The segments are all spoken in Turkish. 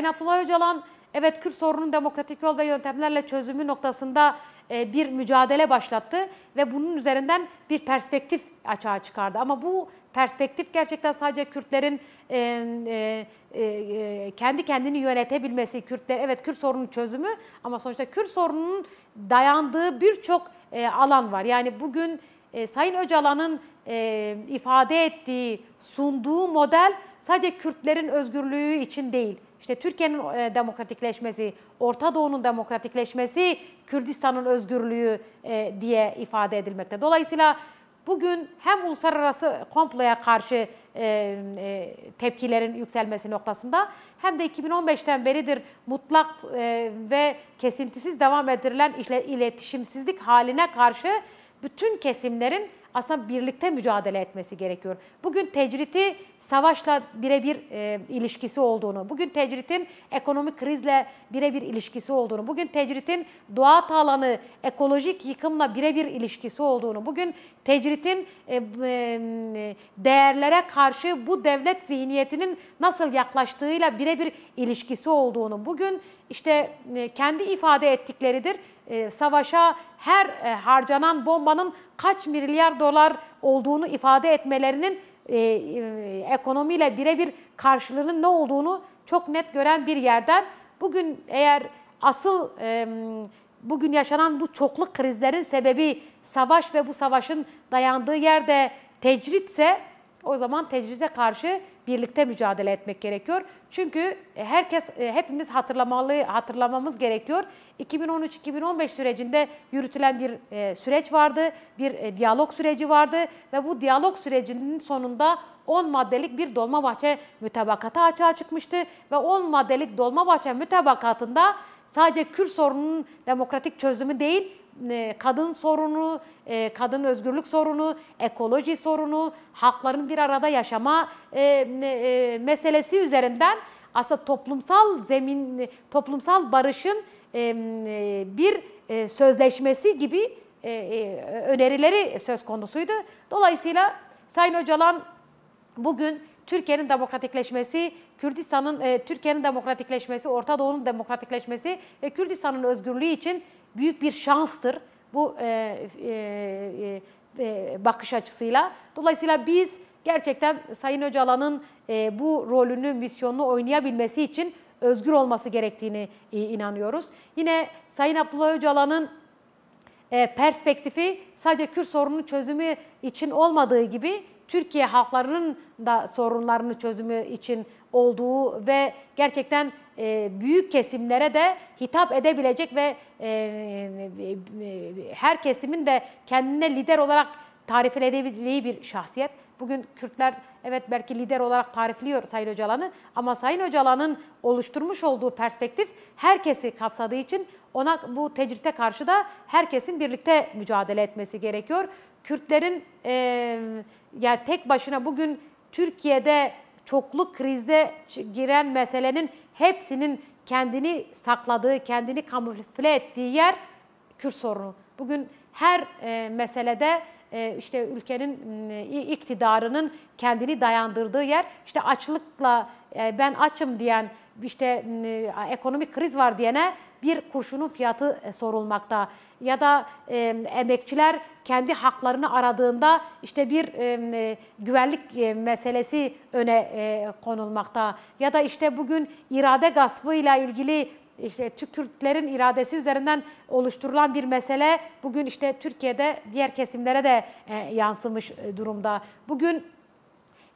Sayın Abdullah Öcalan evet Kürt sorunun demokratik yol ve yöntemlerle çözümü noktasında e, bir mücadele başlattı ve bunun üzerinden bir perspektif açığa çıkardı. Ama bu perspektif gerçekten sadece Kürtlerin e, e, e, kendi kendini yönetebilmesi, Kürtler evet Kürt sorunun çözümü ama sonuçta Kürt sorununun dayandığı birçok e, alan var. Yani bugün e, Sayın Öcalan'ın e, ifade ettiği, sunduğu model sadece Kürtlerin özgürlüğü için değil. İşte Türkiye'nin e, demokratikleşmesi, Orta Doğu'nun demokratikleşmesi, Kürdistan'ın özgürlüğü e, diye ifade edilmekte. Dolayısıyla bugün hem uluslararası komploya karşı e, tepkilerin yükselmesi noktasında hem de 2015'ten beridir mutlak ve kesintisiz devam ettirilen işle, iletişimsizlik haline karşı bütün kesimlerin aslında birlikte mücadele etmesi gerekiyor. Bugün tecriti savaşla birebir e, ilişkisi olduğunu, bugün tecritin ekonomik krizle birebir ilişkisi olduğunu, bugün tecritin doğa alanı ekolojik yıkımla birebir ilişkisi olduğunu, bugün tecritin e, e, değerlere karşı bu devlet zihniyetinin nasıl yaklaştığıyla birebir ilişkisi olduğunu, bugün işte e, kendi ifade ettikleridir. E, savaşa her e, harcanan bombanın kaç milyar dolar olduğunu ifade etmelerinin e, e, ekonomiyle birebir karşılığının ne olduğunu çok net gören bir yerden bugün eğer asıl e, bugün yaşanan bu çokluk krizlerin sebebi savaş ve bu savaşın dayandığı yerde tecritse o zaman tecride karşı birlikte mücadele etmek gerekiyor. Çünkü herkes hepimiz hatırlamalı hatırlamamız gerekiyor. 2013-2015 sürecinde yürütülen bir süreç vardı, bir diyalog süreci vardı ve bu diyalog sürecinin sonunda 10 maddelik bir Dolmabahçe mütabakatı açığa çıkmıştı ve 10 maddelik Dolmabahçe mütabakatında sadece Kürt sorununun demokratik çözümü değil, e, kadın sorunu, e, kadın özgürlük sorunu, ekoloji sorunu, halkların bir arada yaşama e, meselesi üzerinden aslında toplumsal zemin, toplumsal barışın bir sözleşmesi gibi önerileri söz konusuydu. Dolayısıyla Sayın Öcalan bugün Türkiye'nin demokratikleşmesi, Kürdistan'ın Türkiye'nin demokratikleşmesi, Orta Doğu'nun demokratikleşmesi ve Kürdistan'ın özgürlüğü için büyük bir şanstır bu e, e, e, bakış açısıyla. Dolayısıyla biz gerçekten Sayın Öcalan'ın e, bu rolünü, misyonunu oynayabilmesi için özgür olması gerektiğini e, inanıyoruz. Yine Sayın Abdullah Öcalan'ın e, perspektifi sadece Kürt sorununun çözümü için olmadığı gibi Türkiye halklarının da sorunlarını çözümü için olduğu ve gerçekten e, büyük kesimlere de hitap edebilecek ve e, e, her kesimin de kendine lider olarak tarif edebildiği bir şahsiyet. Bugün Kürtler evet belki lider olarak tarifliyor Sayın Öcalan'ı ama Sayın Öcalan'ın oluşturmuş olduğu perspektif herkesi kapsadığı için ona bu tecrite karşı da herkesin birlikte mücadele etmesi gerekiyor. Kürtlerin e, yani tek başına bugün Türkiye'de çoklu krize giren meselenin hepsinin kendini sakladığı, kendini kamufle ettiği yer Kürt sorunu. Bugün her e, meselede e, işte ülkenin e, iktidarının kendini dayandırdığı yer işte açlıkla e, ben açım diyen işte e, ekonomik kriz var diyene bir kurşunun fiyatı e, sorulmakta. Ya da e, emekçiler kendi haklarını aradığında işte bir e, güvenlik e, meselesi öne e, konulmakta. Ya da işte bugün irade gaspıyla ilgili işte Kürtlerin iradesi üzerinden oluşturulan bir mesele bugün işte Türkiye'de diğer kesimlere de e, yansımış e, durumda. Bugün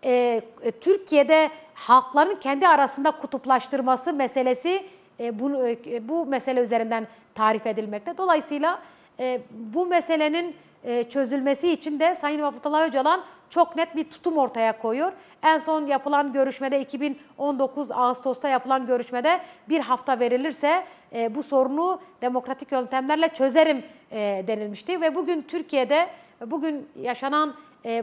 e, Türkiye'de halkların kendi arasında kutuplaştırması meselesi e, e, bu mesele üzerinden tarif edilmekte. Dolayısıyla e, bu meselenin e, çözülmesi için de Sayın Abdullah Öcalan çok net bir tutum ortaya koyuyor. En son yapılan görüşmede 2019 Ağustos'ta yapılan görüşmede bir hafta verilirse bu sorunu demokratik yöntemlerle çözerim denilmişti. Ve bugün Türkiye'de bugün yaşanan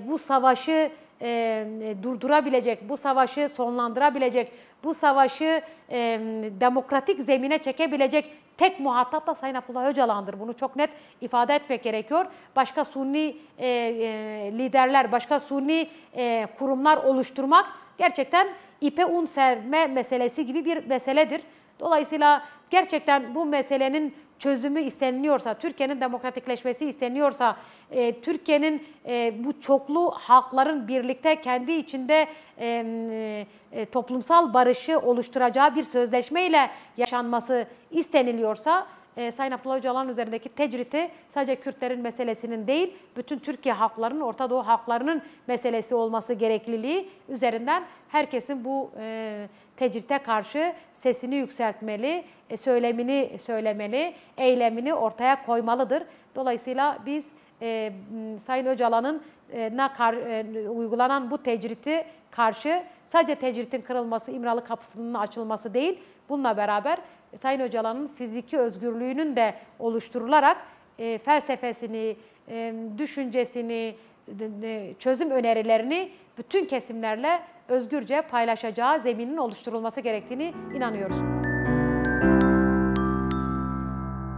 bu savaşı e, durdurabilecek, bu savaşı sonlandırabilecek, bu savaşı e, demokratik zemine çekebilecek tek muhatap da Sayın Abdullah Öcalan'dır. Bunu çok net ifade etmek gerekiyor. Başka Sunni e, e, liderler, başka Sunni e, kurumlar oluşturmak gerçekten ipe un serme meselesi gibi bir meseledir. Dolayısıyla gerçekten bu meselenin çözümü isteniliyorsa, Türkiye'nin demokratikleşmesi isteniyorsa, e, Türkiye'nin e, bu çoklu halkların birlikte kendi içinde e, e, toplumsal barışı oluşturacağı bir sözleşmeyle yaşanması isteniliyorsa, e, Sayın Abdullah Öcalan üzerindeki tecriti sadece Kürtlerin meselesinin değil, bütün Türkiye halklarının, Orta Doğu halklarının meselesi olması gerekliliği üzerinden herkesin bu e, tecrite karşı sesini yükseltmeli, e, söylemini söylemeli, eylemini ortaya koymalıdır. Dolayısıyla biz e, Sayın Öcalan'ın kar, e, uygulanan bu tecriti karşı sadece tecritin kırılması, İmralı kapısının açılması değil, bununla beraber Sayın Öcalan'ın fiziki özgürlüğünün de oluşturularak e, felsefesini, e, düşüncesini, e, çözüm önerilerini bütün kesimlerle özgürce paylaşacağı zeminin oluşturulması gerektiğini inanıyoruz.